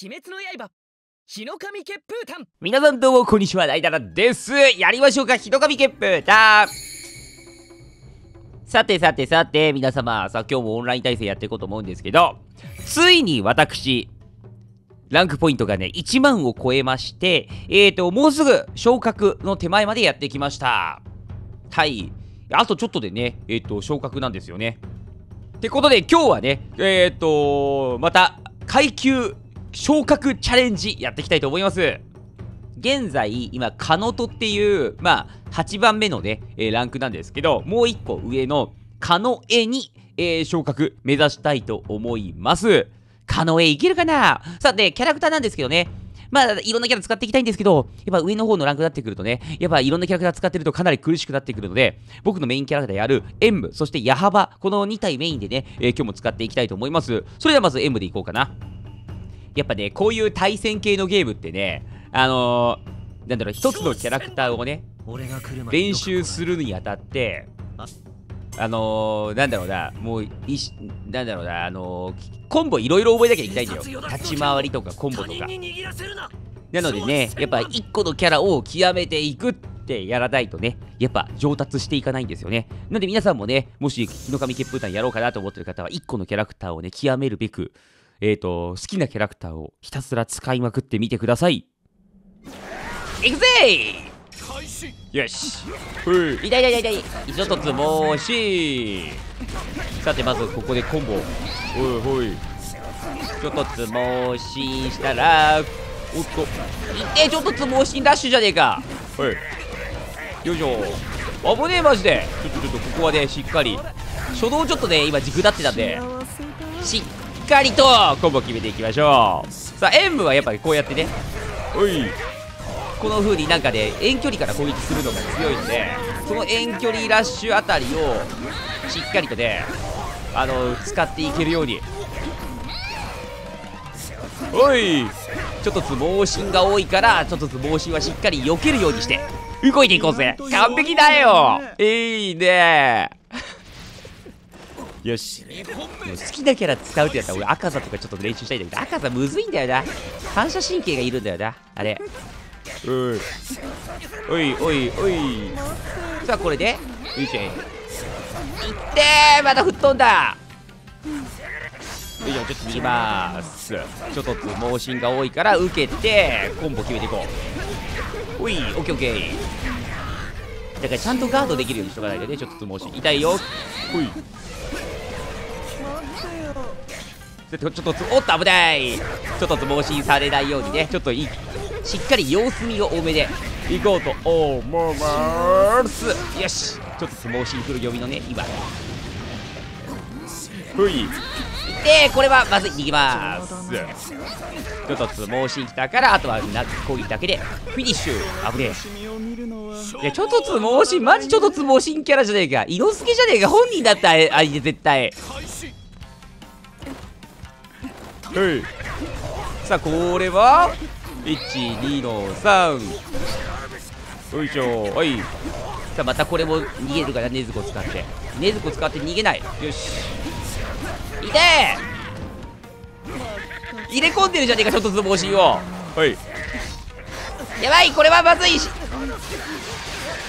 鬼滅の刃日の神血風炭皆さんどうもこんにちはライダラですやりましょうか日の神血風炭さてさてさて皆様さあ今日もオンライン対戦やっていこうと思うんですけどついに私ランクポイントがね、1万を超えまして、えーと、もうすぐ昇格の手前までやってきました。はい。あとちょっとでね、えっ、ー、と、昇格なんですよね。ってことで今日はね、えっ、ー、と、また階級昇格チャレンジやっていきたいと思います。現在、今、カノトっていう、まあ、8番目のね、えー、ランクなんですけど、もう1個上のカノエに、えー、昇格目指したいと思います。カノエいけるかな？さて、キャラクターなんですけどね、まあ、いろんなキャラ使っていきたいんですけど、やっぱ上の方のランクになってくるとね、やっぱいろんなキャラクター使ってるとかなり苦しくなってくるので、僕のメインキャラクターである演武、そして矢幅、この2体メインでね、えー、今日も使っていきたいと思います。それではまず演武でいこうかな。やっぱね、こういう対戦系のゲームってね、あのー、なんだろう、一つのキャラクターをね、練習するにあたって、あのー、なんだろうな、もう、いし、なんだろうな、あのー、コンボいろいろ覚えなきゃいけないんだよ。立ち回りとかコンボとか。な。のでねやっぱ1個のキャラを極めていくってやらないとねやっぱ上達していかないんですよね。なので皆さんもねもし日の神血風炭やろうかなと思ってる方は1個のキャラクターをね極めるべくえっ、ー、と好きなキャラクターをひたすら使いまくってみてください。いくぜよし。痛い痛い痛い痛い。一つもし。さてまずここでコンボ。おいほい。ちょっとつもしんしたらおっと。いってちょっとつもしんラッシュじゃねえか。はい。よいしょ。危ねえマジで。ちょっとちょっとここはねしっかり。初動ちょっとね今軸立ってたんで。しっかりとコンボ決めていきましょう。さあ演武はやっぱりこうやってね。おい。この風になんかね遠距離から攻撃するのが強いんでその遠距離ラッシュあたりをしっかりとねあの使っていけるように。おい。ちょっとつ盲信が多いからちょっとつ盲信はしっかり避けるようにして動いていこうぜ。完璧だよ。いいねよし。好きなキャラ使うってやったら俺赤座とかちょっと練習したいんだけど赤座むずいんだよな。反射神経がいるんだよな。あれ。うおいおいおい。さあこれで。よいしょ。いってー。また吹っ飛んだ。よいしょちょっと逃げます。ちょっと盲信が多いから受けてコンボ決めていこう。おいオッケーオッケー。だからちゃんとガードできるようにしとかないとねちょっと盲信。痛いよ。ほい。ちょっとおっと危ない。ちょっとつ盲信されないようにね。ちょっといいしっかり様子見を多めで。行こうと思います。よし。ちょっと相撲シンクル読みのね今。ふい。でこれはまず逃げます。ちょっと相撲シンきたからあとはな攻撃だけでフィニッシュ。危ねえ。いやちょっと相撲シンマジちょっと相撲シンキャラじゃねえか。猪之助じゃねえか。本人だった相手絶対はい。さあこれは？12の3よいしょ。はい。さあまたこれも逃げるからねずこ使って。ねずこ使って逃げない。よし。いて入れ込んでるじゃねえかちょっとズボンを。はい。やばいこれはまずいし。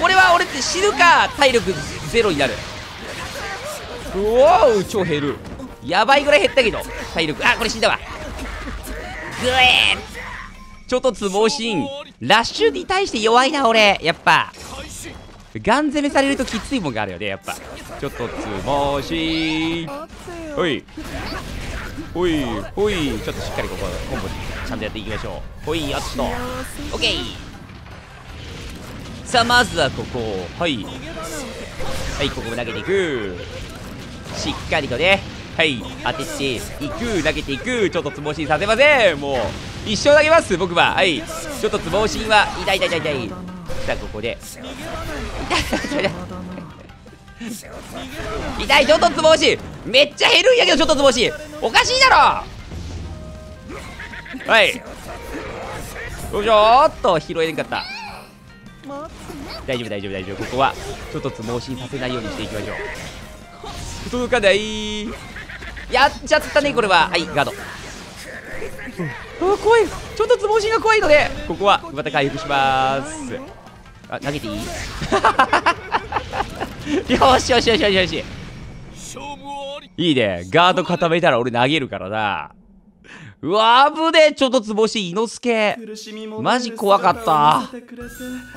これは俺って死ぬか体力ゼロになる。うわう超減るやばいぐらい減ったけど。体力。あこれ死んだわ。グエー。ちょっとつ盲信ラッシュに対して弱いな俺。やっぱ。ガン攻めされるときついもんがあるよねやっぱ。ちょっとつ盲信ほい。ほいほい。ちょっとしっかりここコンボちゃんとやっていきましょう。ほいよっと。オッケー。さあまずはここ。はい。はいここも投げていく。しっかりとね。はい当てていく投げていく。ちょっとつもしさせません。もう一生投げます僕は。はい。ちょっとつぼしは痛い痛い痛い痛い。さあここで。痛い痛い痛い痛いちょっとつぼし。めっちゃ減るんやけどちょっとつぼし。おかしいだろ。はい。よいしょ。っと拾えなかった。大丈夫大丈夫大丈夫。ここはちょっとつ盲信させないようにしていきましょう。届かない。やっちゃったねこれは。はいガード。あ怖い。ちょっとつぼしが怖いので。ここはまた回復します。あ投げていい？よしよしよしよしよし。いいね。ガード固めたら俺投げるからな。うわ危ねえ。ちょっとつぼし伊之助。マジ怖かった。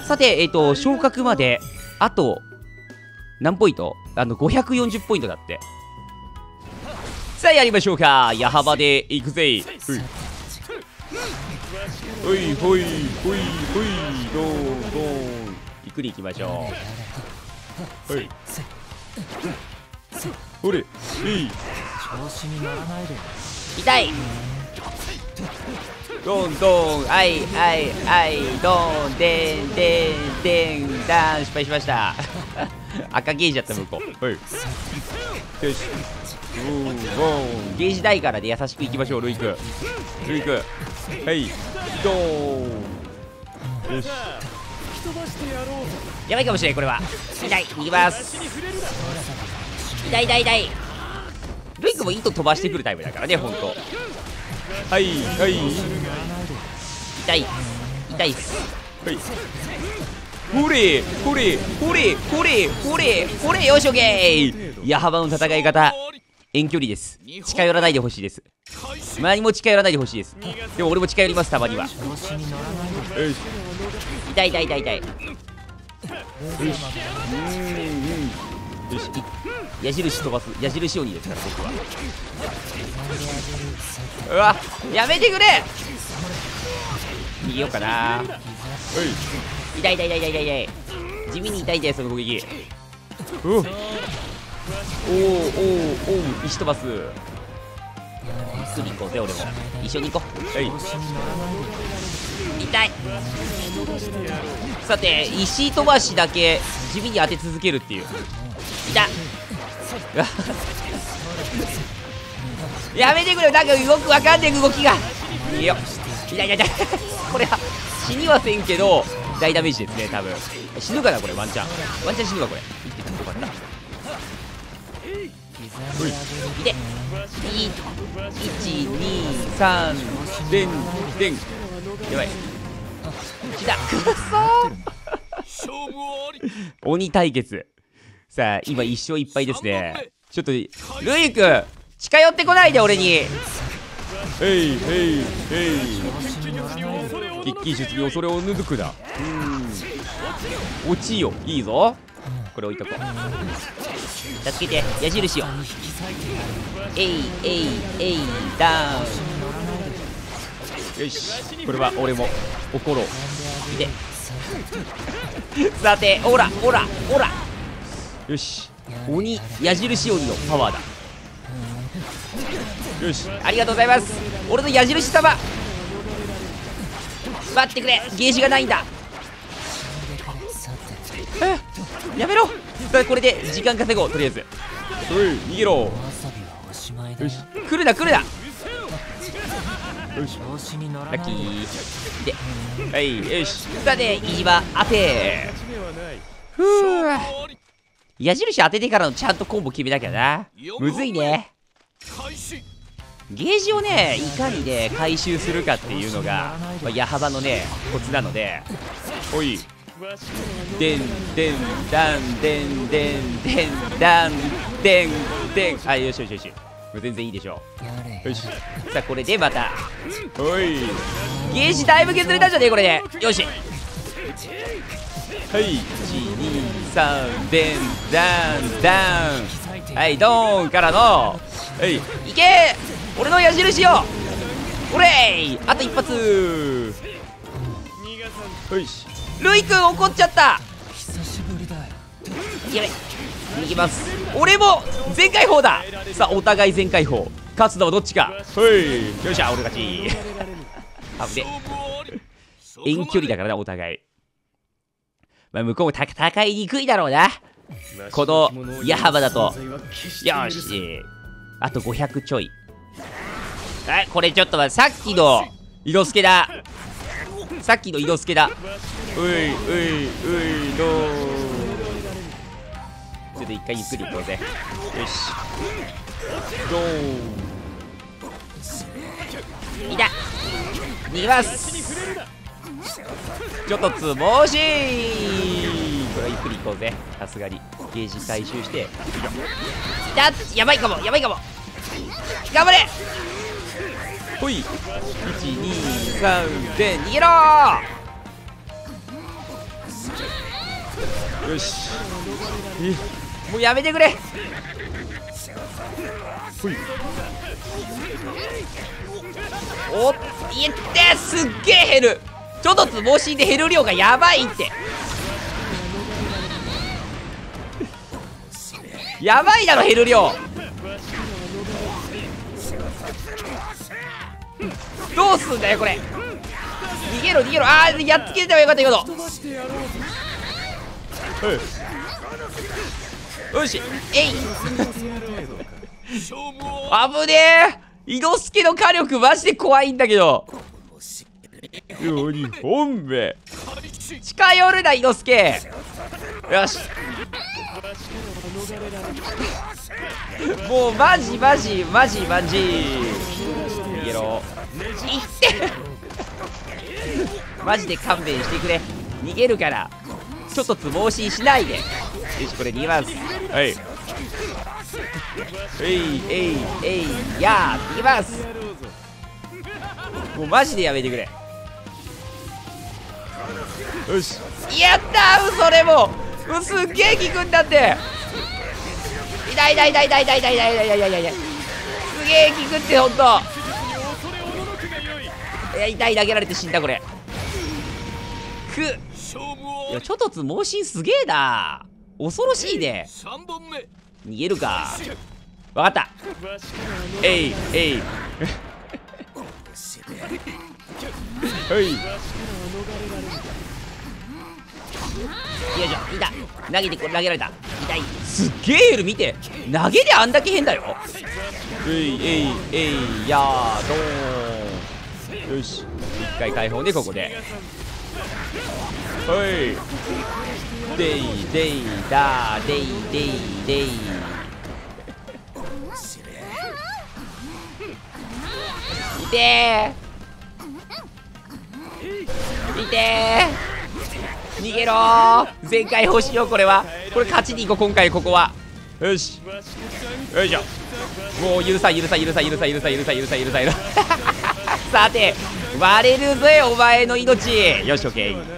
さてえっ、と昇格まであと何ポイント？あの540ポイントだってさあやりましょうか。矢幅で行くぜ。ほい。ほい。ほいほいどんどんゆっくり行きましょう。はい。ほれ。いい。痛い。どんどんあいあいあい。どんでんでんでん。だん失敗しました。赤ゲージだった向こう。はい。よし。おーゲージないからで優しくいきましょうルイクルイクはい。ドーン。よし。やばいかもしれんこれは。痛い。逃げます。痛い痛い痛い。ルイクも糸飛ばしてくるタイプだからねほんとはいはい。痛い。痛いっす。はい。ほれほれほれほれほれほれ。よしオッケー矢幅の戦い方遠距離です。近寄らないでほしいです。周りも近寄らないでほしいです。でも俺も近寄りますたまには。痛い痛い痛い痛い。よし。矢印飛ばす。矢印鬼ですから僕は。うわやめてくれ。逃げようかな。痛い痛い痛い痛い痛い。地味に痛い痛いその攻撃。おおおおおお石飛ばす。ゆっくり行こうぜ俺も。一緒に行こう。はい。痛い。さて石飛ばしだけ地味に当て続けるっていう。痛っ やめてくれなんかよくわかんねえ動きが。いいよ痛い痛い痛い。これは死にはせんけど大ダメージですね多分。死ぬかなこれワンチャン。ワンチャン死ぬわこれうい。いて123でんでんやばい来たくそ鬼対決さあ今一勝一敗ですねちょっとルイ君近寄ってこないで俺にへいへいへい一気術に恐れを抜くだうん落ちよいいぞこれ置いとこう。助けて。矢印を。えいえいえいダウン。よし。これは俺も怒ろう。いてさてオラオラオラ。よし。鬼矢印鬼のパワーだ。よし。ありがとうございます。俺の矢印様。待ってくれ。ゲージがないんだやめろ。さあこれで時間稼ごうとりあえず。おい逃げろ。よし来るな来るな。よし。ラッキー。ではいよし。さていいわ当て。ふう。矢印当ててからのちゃんとコンボ決めなきゃな。むずいね。ゲージをねいかにね回収するかっていうのが、まあ、矢幅のねコツなので。おいでんでんだんでんでんでんだんでんでんあよしよしよし。もう全然いいでしょう。よし。さあこれでまた。おい。ゲージだいぶ削れたんじゃねえこれで。よし。はい。123でんだんだんはいドーンからの。はい。いけ！俺の矢印よおれいあと一発。よしルイ君怒っちゃった。やべ逃げます。俺も全開砲だ。さあお互い全開砲勝つのはどっちか。はい。よっしゃ俺勝ち。あぶね遠距離だからなお互い。まあ向こうも戦いにくいだろうな。この矢幅だと。よし。あと500ちょい。あこれちょっとさっきの伊之助だ。さっきの伊之助だ。ういういういどちょっと一回ゆっくり行こうぜ。よし。ドーンいた。逃げます。ちょっとつぼし。これはゆっくり行こうぜ。さすがに。ゲージ回収して。だやばいかも。やばいかも。頑張れ。ほい。123で逃げろよし。えもうやめてくれ。ほい。おっいってすっげえ減る。ちょっとつぼしで減る量がやばいって。やばいだろ減る量。どうすんだよこれ。逃げろ逃げろ。ああやっつけてたばよかったけどよし。えい。危ねえ。伊之助の火力マジで怖いんだけど。2本目近寄るな伊之助。よし。もうマジマジマジマジ。逃げろ。いって。マジで勘弁してくれ。逃げるからちょっとつぼ押ししないで。よしこれ逃げますはい。えいえいえいやー逃げます。もうマジでやめてくれ。よし。やったーそれも。うすっげえ効くんだって。痛い痛い痛い痛い痛い痛い痛い痛い痛い痛い痛い。すげえ効くってほんと。いや痛い投げられて死んだこれ。くいやちょっとつ猛進すげえな。恐ろしいね逃げるか。わかった。えいえい。はい。よいしょ。いた。投げてこれ投げられた。痛い。すっげえヘル見て。投げであんだけ変だよ。えいえいえいやードーン。よし。一回解放ねここではいデイデイダーデイデイデイいてーいてー逃げろー全開放しようこれは。これ勝ちにいこう今回ここは。よし。よいしょ。もう許さん許さん許さん許さん許さん許さん許さん許さん許さんさて割れるぜお前の命よしオッケー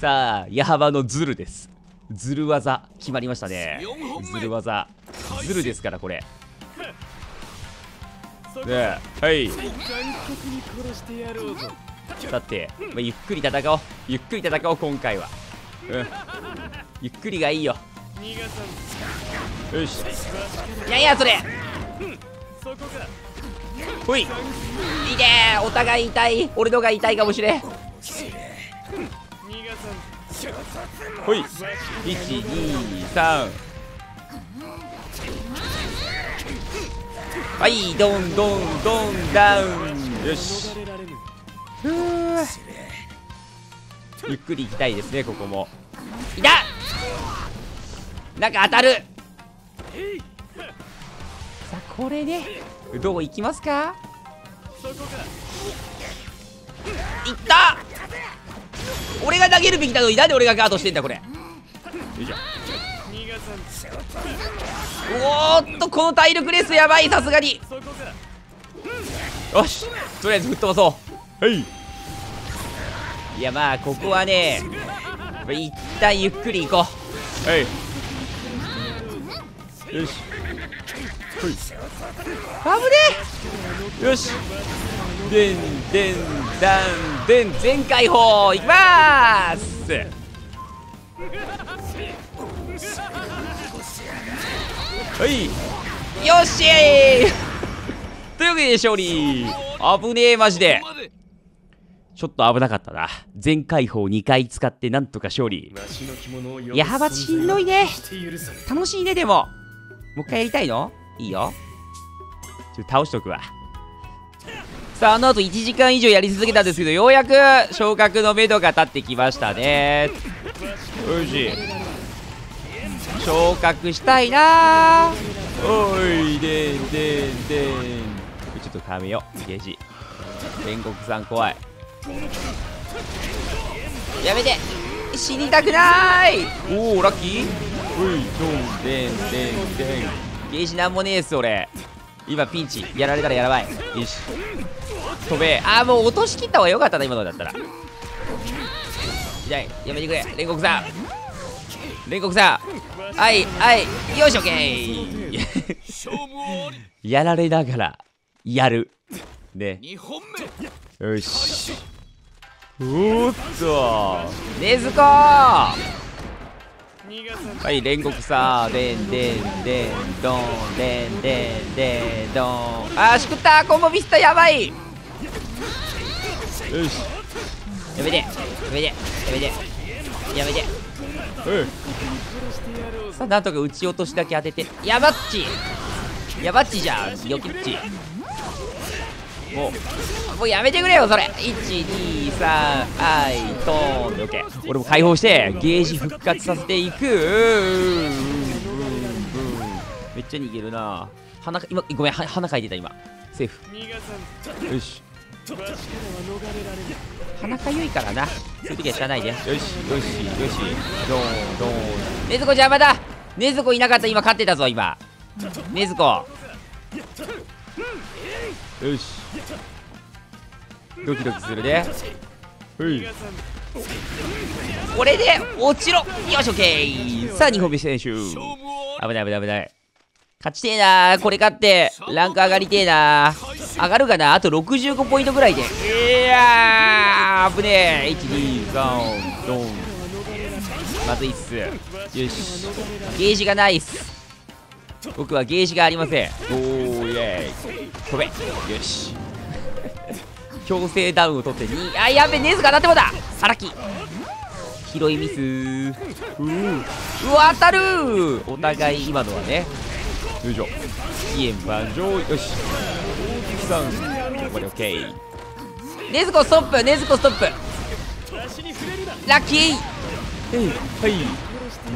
さあ矢幅のズルです。ズル技決まりましたね。ズル技。ズルですからこれ。ねはい。さて、まあ、ゆっくり戦おう。ゆっくり戦おう今回は。うん。ゆっくりがいいよ。よし。いやいやそれ。ほい。いいね。お互い痛い。俺のが痛いかもしれんほい。123はいドンドンドンダウン。よし。ふゆっくり行きたいですねここも。いた。なんか当たる。さあこれねどういきますか？いった。俺が投げるべきなのになんで俺がガードしてんだこれ。おーっとこの体力レースやばいさすがに。よしとりあえず吹っ飛ばそう。はい。いやまあここはね一旦ゆっくり行こう。はい。よし。ほい。あぶねよしでんでんだんでん全開放いきまーす。はい。よしというわけで勝利。危ねえマジで。ちょっと危なかったな。全開放2回使ってなんとか勝利。矢幅しんどいね。楽しいねでも。もう一回やりたいの？いいよ。ちょっと倒しとくわ。さああの後1時間以上やり続けたんですけどようやく昇格のめどが立ってきましたね。よし昇格したいな。おいでんでんでん。ちょっとためようゲージ。煉獄さん怖い。やめて。死にたくない。おおラッキー。ういドンデンデンデンゲージなんもねえっす俺。今ピンチ。やられたらやばい。よし飛べ。あーもう落としきった方がよかったな今のだったら。痛いやめてくれ。煉獄さん。煉獄さん。はいはい。よしオッケーやられながらやる。ね。よし。おーっと。ねずこはい煉獄さん。でんでんでんどん。でんでんでんどん。あーしくった。コンボミスったやばい。よしやめて。やめて。やめて。やめて。さあなんとか撃ち落としだけ当てて。やばっち。やばっちじゃん。よきっち。もうもうやめてくれよそれ。123はいトーンで。OK 俺も解放してゲージ復活させていく。うーんうんうんめっちゃ逃げるな。鼻か今ごめんは鼻かいてた今。セーフ。よし鼻かゆいからな。そういう時は知らないで。よしよしよし。ドーンドーン。ねずこ邪魔だねずこいなかったら今勝ってたぞ今。ねずこ。よし。ドキドキするね。逃がさんこれで落ちろ。よしオッケーさあ2本目選手。危ない危ない危ない。勝ちてえな。これ勝ってランク上がりてえな上がるかな？あと65ポイントぐらいで。いやー危ねえ。123ドンまずいっすよし。ゲージがないっす僕はゲージがありません。おーイエーイ。飛べ。よし。強制ダウンを取って2あやべネズが当たってもだ。あラッキー拾いミス。ー。うわ当たる。ーお互い今のはね。よいしょ。一円盤上。よしここで OK ネズコストップネズコストップラッキーはいはい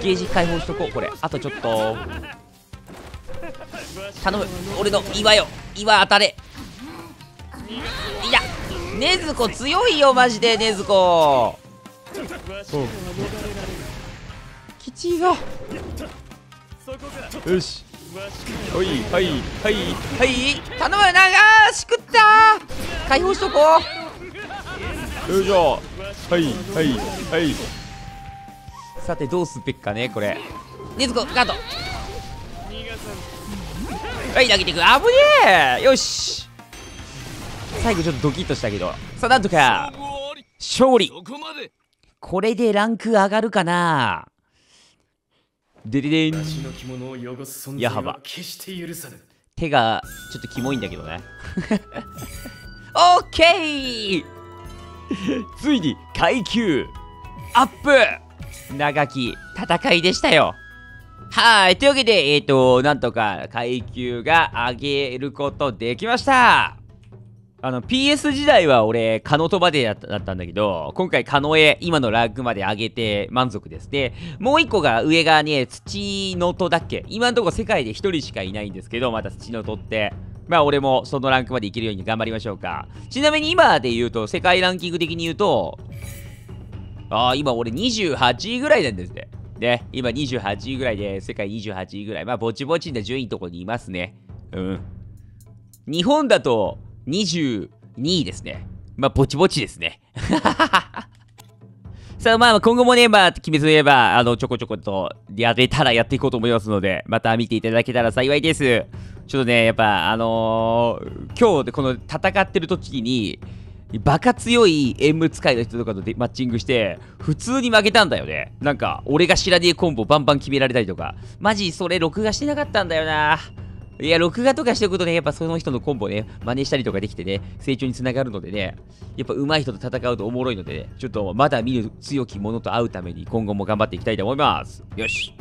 ゲージ解放しとこうこれ。あとちょっと。頼む。俺の岩よ。岩当たれ。いや。ネズコ強いよマジでネズコわしからは逃れられないきちいぞそこからよしはいはいはい。はい頼む長ーしくったー。解放しとこう。よいしょ。はいはいはい。さてどうすべきかねこれ。ネズコガード。はい投げていく。あぶねえ。よし。最後ちょっとドキッとしたけど。さあなんとか。勝利。これでランク上がるかなでででん私の着物を汚す存やはば在は決して許さぬ。手がちょっとキモいんだけどね。オッケー！ついに階級。アップ！長き戦いでしたよ。はいというわけでえっ、ー、となんとか階級が上げることできましたあの PS 時代は俺、カノトバでだったんだけど、今回カノエ、今のランクまで上げて満足です。で、もう一個が上がね、土のとだっけ？今のとこ世界で一人しかいないんですけど、また土のとって。まあ俺もそのランクまでいけるように頑張りましょうか。ちなみに今で言うと、世界ランキング的に言うと、ああ、今俺28位ぐらいなんですね。ね、今28位ぐらいで、世界28位ぐらい。まあぼちぼちな順位のとこにいますね。うん。日本だと、22位ですね。まあ、ぼちぼちですね。さあ、まあ、今後もね、まあ、決めといえば、あの、ちょこちょことやれたらやっていこうと思いますので、また見ていただけたら幸いです。ちょっとね、やっぱ、あのー今日で、この戦ってる時に、バカ強い演武使いの人とかとでマッチングして、普通に負けたんだよね。なんか、俺が知らねえコンボバンバン決められたりとか。マジ、それ録画してなかったんだよな。いや、録画とかしておくとね、やっぱその人のコンボね、真似したりとかできてね、成長につながるのでね、やっぱ上手い人と戦うとおもろいのでね、ちょっとまだ見る強き者と会うために今後も頑張っていきたいと思います。よし。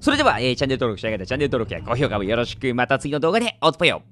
それでは、えーチャンネル登録してあげたチャンネル登録や高評価もよろしく、また次の動画でおつぽよ。